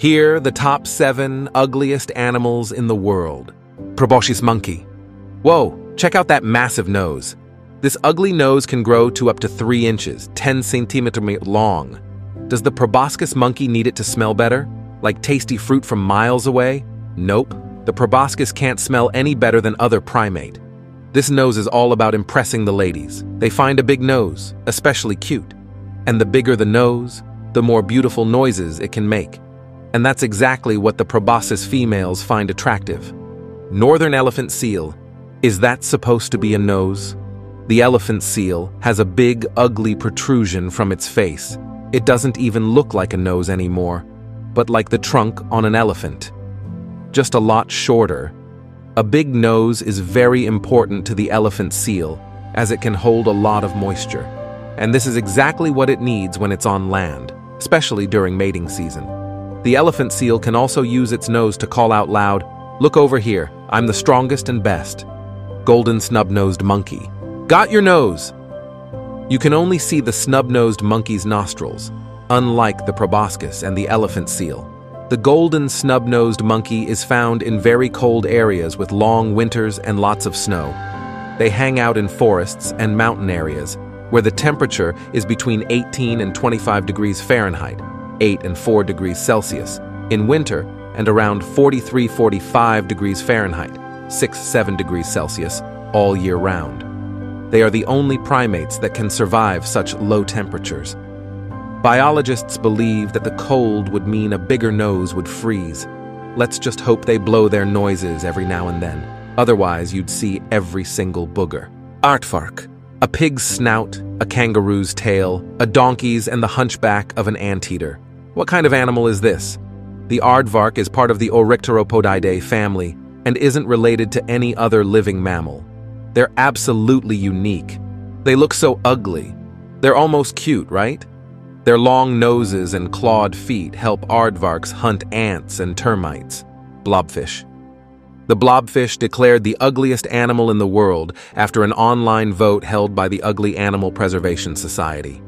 Here, the top seven ugliest animals in the world. Proboscis monkey. Whoa, check out that massive nose. This ugly nose can grow to up to 3 inches, 10 centimeters long. Does the proboscis monkey need it to smell better? Like tasty fruit from miles away? Nope. The proboscis can't smell any better than other primate. This nose is all about impressing the ladies. They find a big nose, especially cute. And the bigger the nose, the more beautiful noises it can make. And that's exactly what the proboscis females find attractive. Northern elephant seal. Is that supposed to be a nose? The elephant seal has a big, ugly protrusion from its face. It doesn't even look like a nose anymore, but like the trunk on an elephant. Just a lot shorter. A big nose is very important to the elephant seal, as it can hold a lot of moisture. And this is exactly what it needs when it's on land, especially during mating season. The elephant seal can also use its nose to call out loud, Look over here, I'm the strongest and best. Golden snub-nosed monkey. Got your nose! You can only see the snub-nosed monkey's nostrils, unlike the proboscis and the elephant seal. The golden snub-nosed monkey is found in very cold areas with long winters and lots of snow. They hang out in forests and mountain areas, where the temperature is between 18 and 25 degrees Fahrenheit, 8 and 4 degrees Celsius, in winter, and around 43 45 degrees Fahrenheit, 6 7 degrees Celsius, all year round. They are the only primates that can survive such low temperatures. Biologists believe that the cold would mean a bigger nose would freeze. Let's just hope they blow their noises every now and then. Otherwise, you'd see every single booger. Aardvark. A pig's snout, a kangaroo's tail, a donkey's, and the hunchback of an anteater. What kind of animal is this? The aardvark is part of the Orycteropodidae family and isn't related to any other living mammal. They're absolutely unique. They look so ugly. They're almost cute, right? Their long noses and clawed feet help aardvarks hunt ants and termites. Blobfish. The blobfish declared the ugliest animal in the world after an online vote held by the Ugly Animal Preservation Society.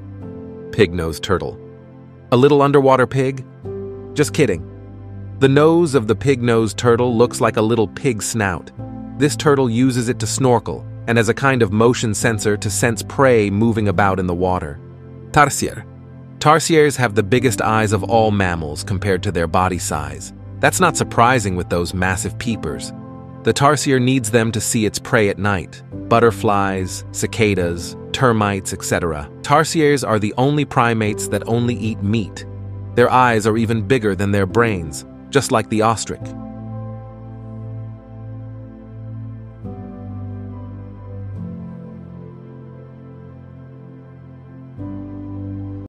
Pig-nosed turtle. A little underwater pig? Just kidding. The nose of the pig-nosed turtle looks like a little pig snout. This turtle uses it to snorkel and as a kind of motion sensor to sense prey moving about in the water. Tarsier. Tarsiers have the biggest eyes of all mammals compared to their body size. That's not surprising with those massive peepers. The tarsier needs them to see its prey at night butterflies, cicadas, termites, etc. Tarsiers are the only primates that only eat meat. Their eyes are even bigger than their brains, just like the ostrich.